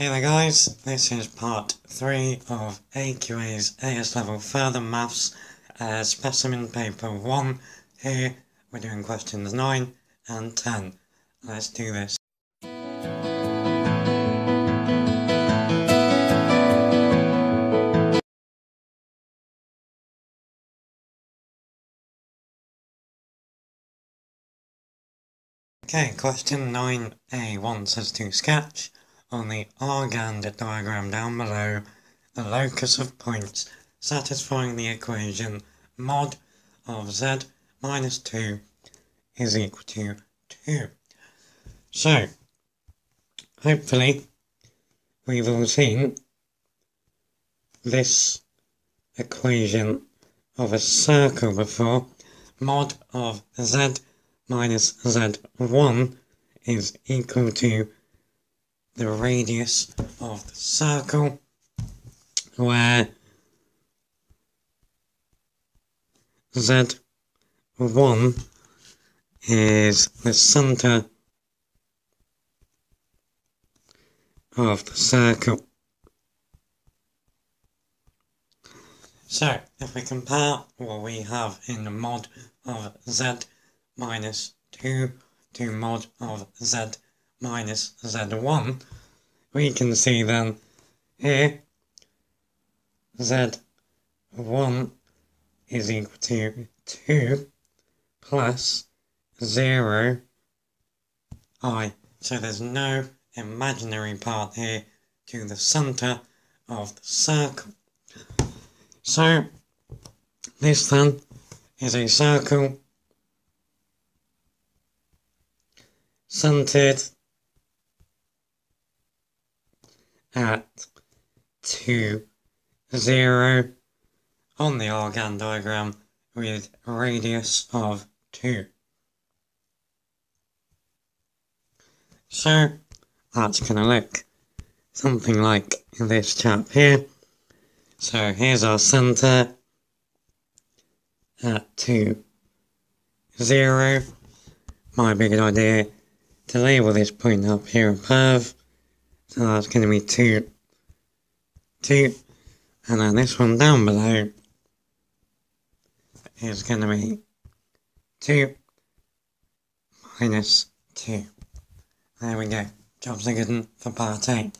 Hey there guys, this is part 3 of AQA's AS Level Further Maths uh, Specimen Paper 1. Here we're doing questions 9 and 10. Let's do this. Okay, question 9a wants us to sketch on the Argand diagram down below the locus of points satisfying the equation mod of z minus 2 is equal to 2. So, hopefully, we've all seen this equation of a circle before. Mod of z minus z1 is equal to the radius of the circle where z1 is the center of the circle. So, if we compare what we have in the mod of z minus 2 to mod of z minus z1, we can see then here z1 is equal to 2 plus 0 i. So there's no imaginary part here to the centre of the circle. So this then is a circle centered at 2, 0 on the Argand diagram with radius of 2. So that's going to look something like this chap here. So here's our centre at 2, 0. My big idea to label this point up here above. So that's going to be 2, 2. And then this one down below is going to be 2 minus 2. There we go. Jobs are good for part A.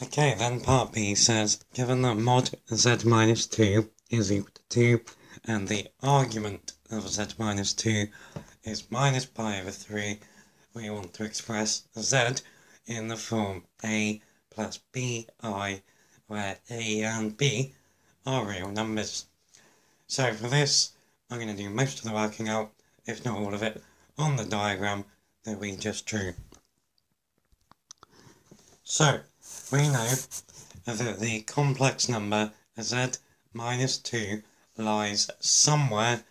Okay, then part B says, given that mod z minus 2 is equal to 2, and the argument of z minus 2 is minus pi over 3, we want to express z in the form a plus bi, where a and b are real numbers. So for this, I'm going to do most of the working out, if not all of it, on the diagram that we just drew. So, we know that the complex number z minus 2 lies somewhere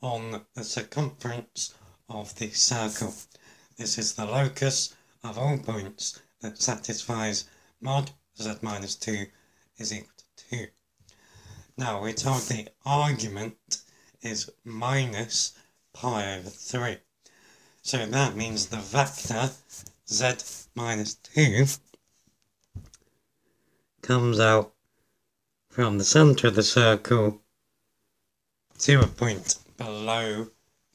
on the circumference of the circle. This is the locus of all points that satisfies mod z minus 2 is equal to 2. Now we're told the argument is minus pi over 3. So that means the vector z minus 2 comes out from the centre of the circle to a point below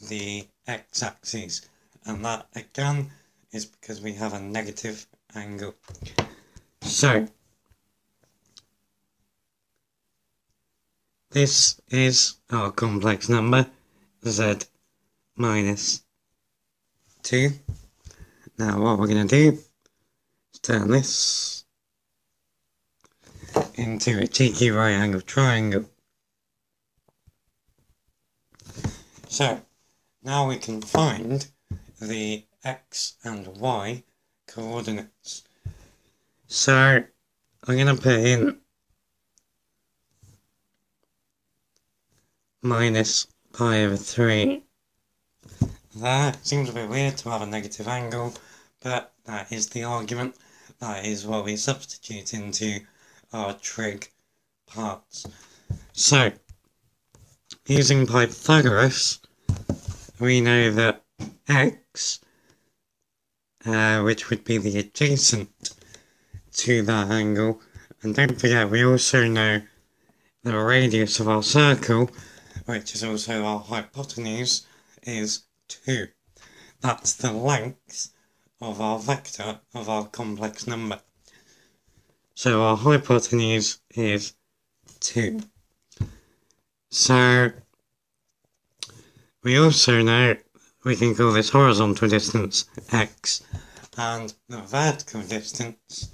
the x-axis and that again is because we have a negative angle. So this is our complex number z minus 2. Now what we're going to do is turn this into a cheeky right angle triangle. So now we can find the x and y coordinates. So I'm going to put in minus pi over 3. That seems a bit weird to have a negative angle, but that is the argument. That is what we substitute into our trig parts. So, using Pythagoras, we know that x, uh, which would be the adjacent to that angle. And don't forget, we also know the radius of our circle, which is also our hypotenuse, is 2. That's the length of our vector of our complex number. So our hypotenuse is 2. So we also know we can call this horizontal distance x and the vertical distance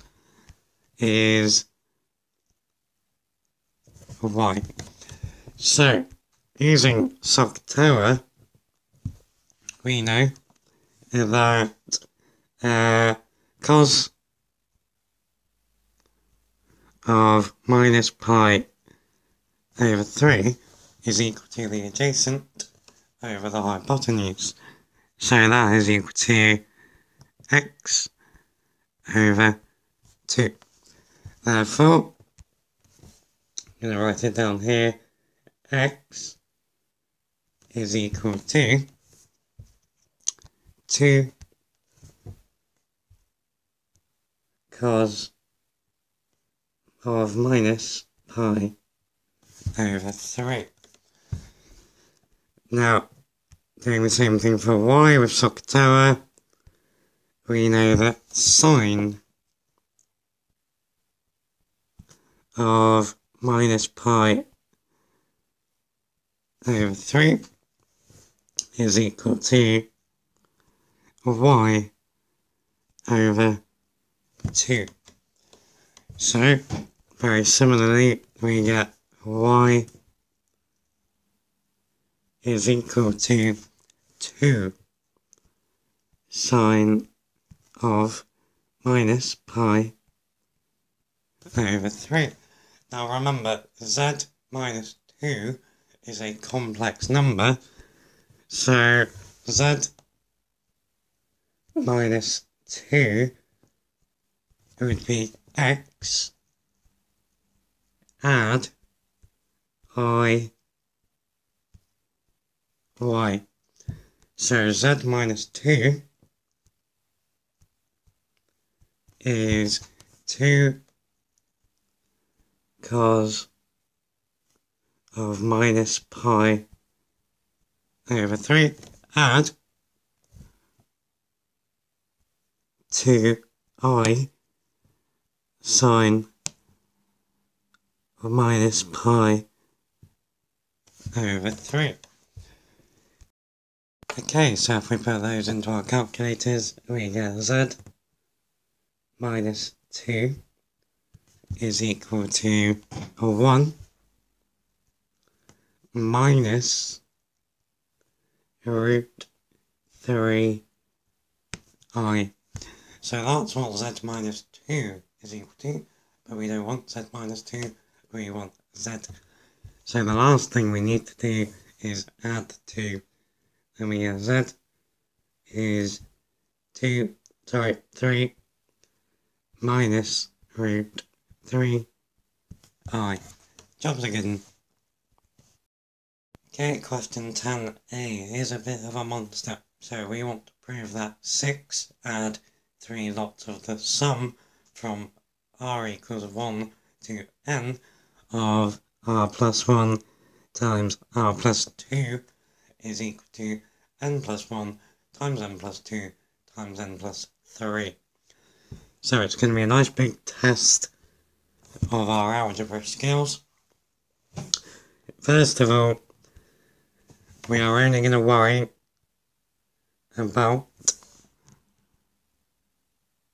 is y. So using SOHCAHTOA we know that uh, cos of minus pi over 3 is equal to the adjacent over the hypotenuse. So that is equal to x over 2. Therefore, I'm going to write it down here, x is equal to 2 cos of minus pi over 3. Now, doing the same thing for y with SOHCAHTOA, we know that sine of minus pi over 3 is equal to y over 2. So, very similarly, we get y is equal to 2 sine of minus pi over 3. Now remember, z minus 2 is a complex number, so z minus 2 would be x add i y. So z minus 2 is 2 cos of minus pi over 3 add 2i sine of minus pi over 3. Okay, so if we put those into our calculators, we get z minus 2 is equal to 1 minus root 3 i. So that's what z minus 2 is equal to, but we don't want z minus 2, we want z. So the last thing we need to do is add 2 we get z is 2, sorry, 3 minus root 3 i. Jobs are good. Okay, question 10a is a bit of a monster. So we want to prove that 6 add 3 lots of the sum from r equals 1 to n of r plus 1 times r plus 2 is equal to n plus 1 times n plus 2 times n plus 3. So it's going to be a nice big test of our algebra skills. First of all, we are only going to worry about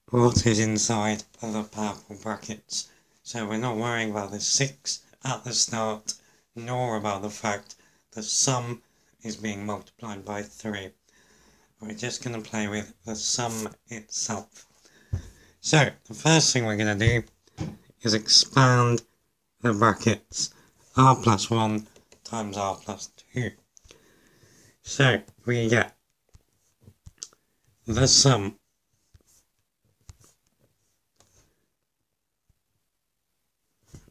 what is inside of the purple brackets. So we're not worrying about the 6 at the start, nor about the fact that sum is being multiplied by 3. We're just going to play with the sum itself. So, the first thing we're going to do is expand the brackets r plus 1 times r plus 2. So, we get the sum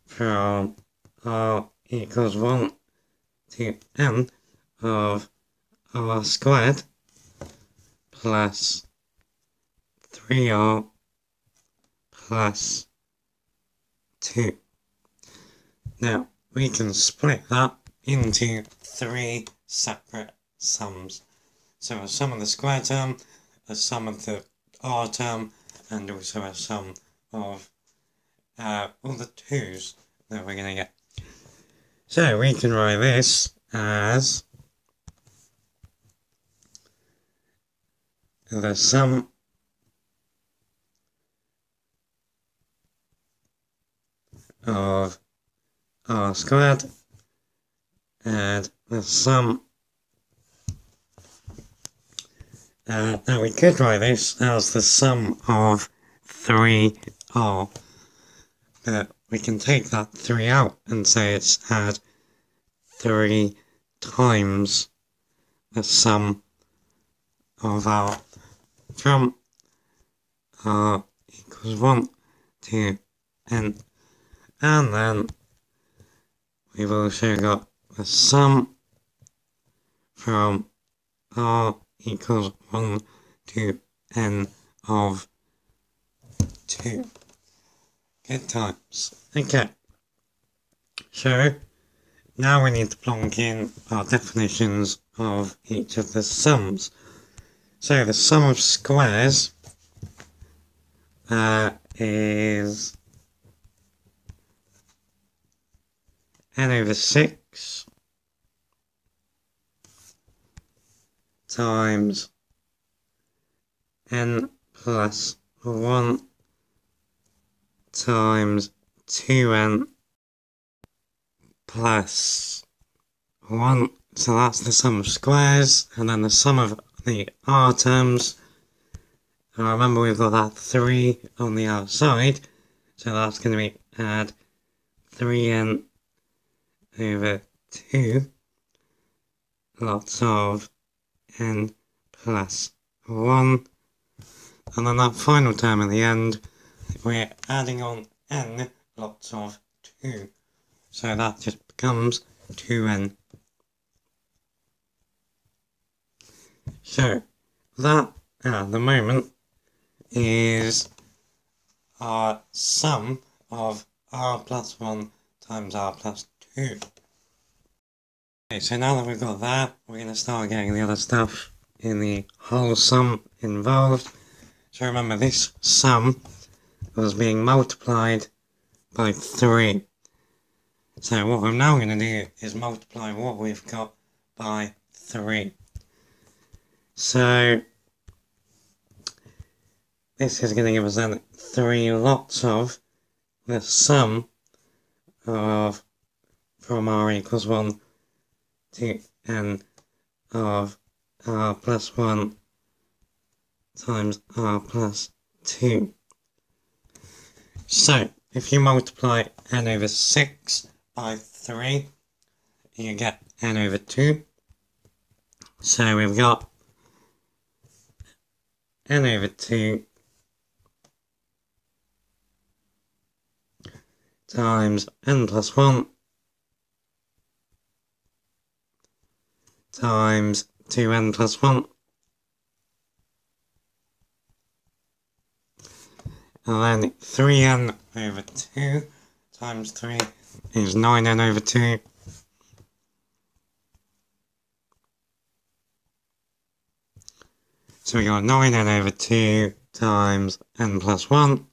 from r equals 1 to n of r squared plus 3r plus 2. Now, we can split that into three separate sums. So a sum of the square term, a sum of the r term, and also a sum of uh, all the 2's that we're going to get. So we can write this as the sum of r squared and the sum uh, now we could write this as the sum of 3r but we can take that 3 out and say it's had 3 times the sum of our from uh, r equals 1 to n and then we've also got the sum from r equals 1 to n of 2. Good times. Okay. So, now we need to plonk in our definitions of each of the sums. So, the sum of squares uh, is n over 6 times n plus 1 times 2n plus 1. So that's the sum of squares, and then the sum of the terms. And remember we've got that 3 on the outside, so that's going to be add 3n over 2 lots of n plus 1 and then that final term at the end we're adding on n lots of 2 so that just becomes 2n so that at the moment is our sum of r plus 1 times r plus 2 Okay, so now that we've got that, we're going to start getting the other stuff in the whole sum involved. So remember, this sum was being multiplied by 3. So what I'm now going to do is multiply what we've got by 3. So this is going to give us then 3 lots of the sum of from r equals 1 to n of r plus 1 times r plus 2. So, if you multiply n over 6 by 3, you get n over 2. So we've got n over 2 times n plus 1 times 2n plus 1. And then 3n over 2 times 3 is 9n over 2. So we got 9n over 2 times n plus 1.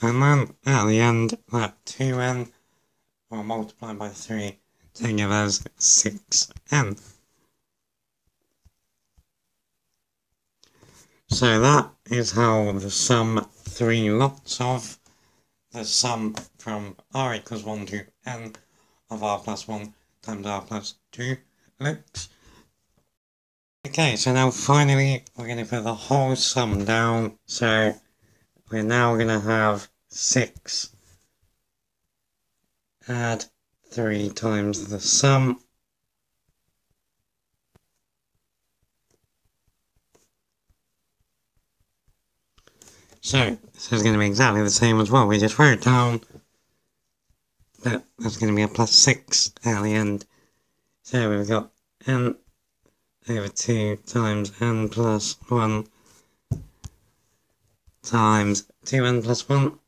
And then at the end, that 2n or multiply by 3 to give us 6n. So that is how the sum 3 lots of the sum from r equals 1 to n of r plus 1 times r plus 2 looks. Okay, so now finally we're going to put the whole sum down. So we're now going to have 6 add 3 times the sum. So, this is going to be exactly the same as what we just wrote down. But that's going to be a plus 6 at the end. So we've got n over 2 times n plus 1 times 2n plus 1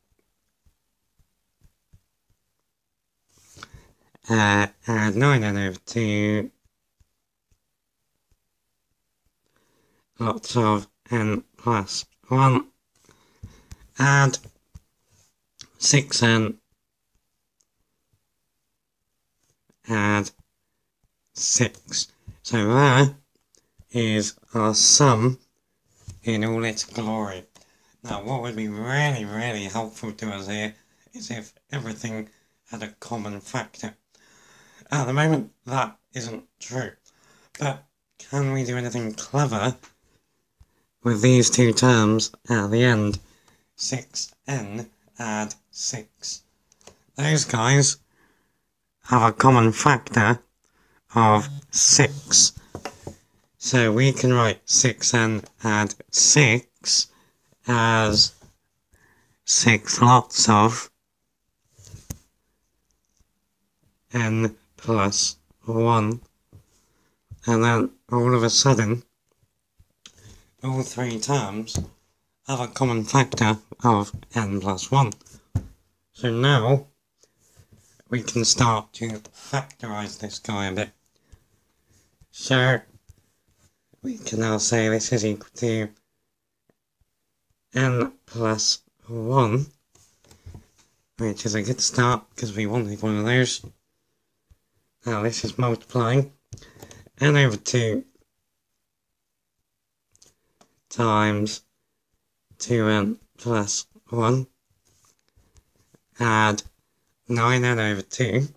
uh, add 9n over 2 lots of n plus 1 add 6n add 6 so that is our sum in all its glory now what would be really really helpful to us here is if everything had a common factor at the moment that isn't true but can we do anything clever with these two terms at the end. 6n add 6. Those guys have a common factor of 6. So we can write 6n add 6 as 6 lots of n plus 1. And then all of a sudden, all three terms have a common factor of n plus 1. So now we can start to factorize this guy a bit. So we can now say this is equal to n plus 1, which is a good start because we wanted one of those. Now this is multiplying n over 2 times 2n plus 1 add 9n over 2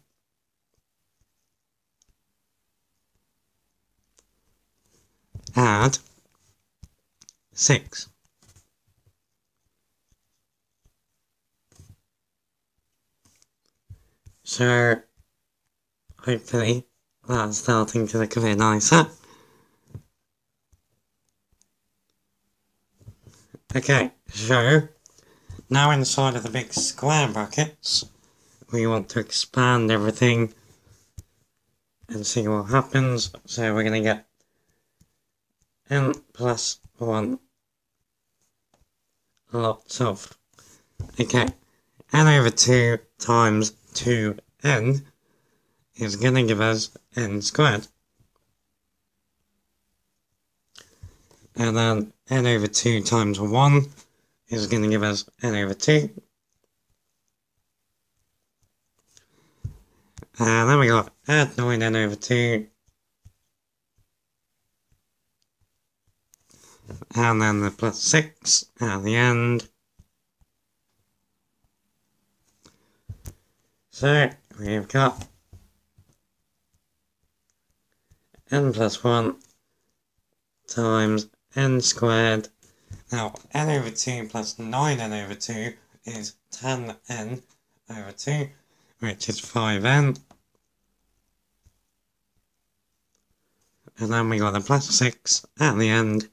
add 6 so hopefully that's starting to look a bit nicer. Okay, so now inside of the big square brackets, we want to expand everything and see what happens. So we're going to get n plus 1 lots of, okay, n over 2 times 2n is going to give us n squared. And then n over 2 times 1 is going to give us n over 2. And then we got add 9n over 2. And then the plus 6 at the end. So we've got n plus 1 times n squared. Now, n over 2 plus 9n over 2 is 10n over 2, which is 5n. And then we got the plus 6 at the end.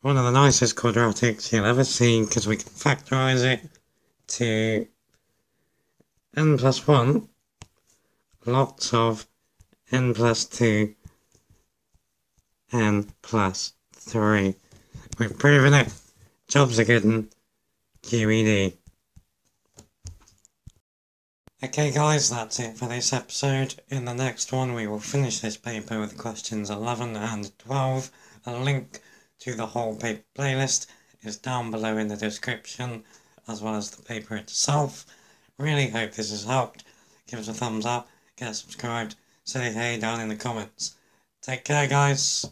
One of the nicest quadratics you'll ever see because we can factorize it to n plus 1 lots of n plus 2 n plus 3. We've proven it. Jobs are good QED. Okay guys, that's it for this episode. In the next one we will finish this paper with questions 11 and 12. A link to the whole paper playlist is down below in the description, as well as the paper itself. Really hope this has helped. Give us a thumbs up, get subscribed, say hey down in the comments. Take care guys.